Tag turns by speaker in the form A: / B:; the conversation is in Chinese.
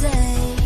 A: 在。